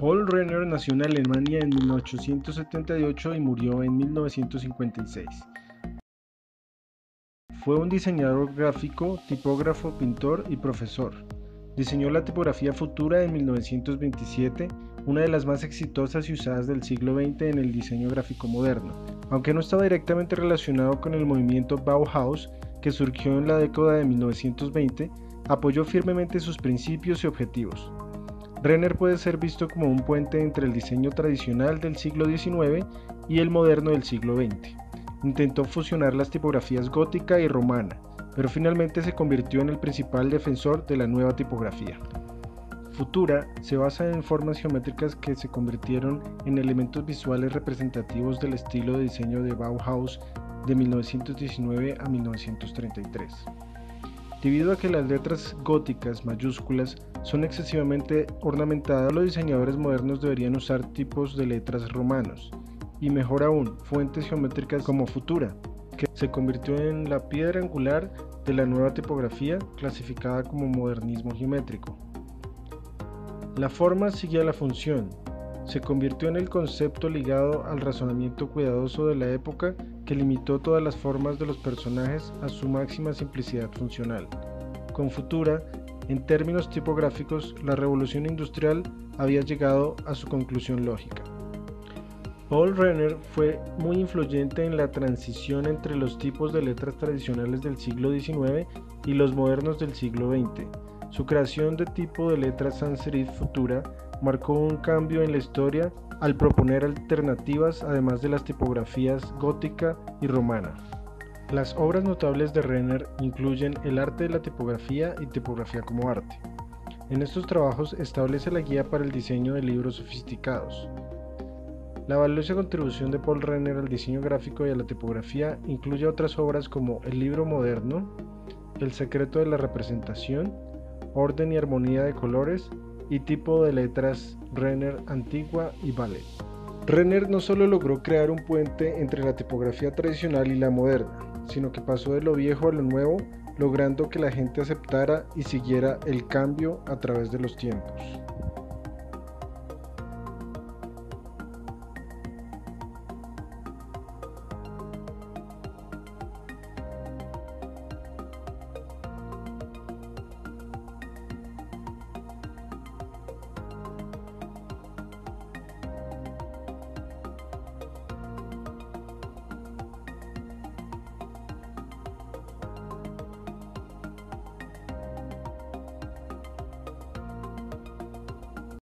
Paul Renner nació en Alemania en 1878 y murió en 1956. Fue un diseñador gráfico, tipógrafo, pintor y profesor. Diseñó la tipografía Futura en 1927, una de las más exitosas y usadas del siglo XX en el diseño gráfico moderno. Aunque no estaba directamente relacionado con el movimiento Bauhaus, que surgió en la década de 1920, apoyó firmemente sus principios y objetivos. Renner puede ser visto como un puente entre el diseño tradicional del siglo XIX y el moderno del siglo XX. Intentó fusionar las tipografías gótica y romana, pero finalmente se convirtió en el principal defensor de la nueva tipografía. Futura se basa en formas geométricas que se convirtieron en elementos visuales representativos del estilo de diseño de Bauhaus de 1919 a 1933. Debido a que las letras góticas mayúsculas son excesivamente ornamentadas, los diseñadores modernos deberían usar tipos de letras romanos, y mejor aún, fuentes geométricas como Futura, que se convirtió en la piedra angular de la nueva tipografía clasificada como modernismo geométrico. La forma sigue a la función, se convirtió en el concepto ligado al razonamiento cuidadoso de la época que limitó todas las formas de los personajes a su máxima simplicidad funcional. Con Futura, en términos tipográficos, la revolución industrial había llegado a su conclusión lógica. Paul Renner fue muy influyente en la transición entre los tipos de letras tradicionales del siglo XIX y los modernos del siglo XX. Su creación de tipo de letras sans serif futura marcó un cambio en la historia al proponer alternativas además de las tipografías gótica y romana. Las obras notables de Renner incluyen El arte de la tipografía y Tipografía como arte. En estos trabajos establece la guía para el diseño de libros sofisticados. La valiosa contribución de Paul Renner al diseño gráfico y a la tipografía incluye otras obras como El libro moderno, El secreto de la representación, Orden y armonía de colores y tipo de letras Renner antigua y Ballet. Renner no solo logró crear un puente entre la tipografía tradicional y la moderna, sino que pasó de lo viejo a lo nuevo, logrando que la gente aceptara y siguiera el cambio a través de los tiempos.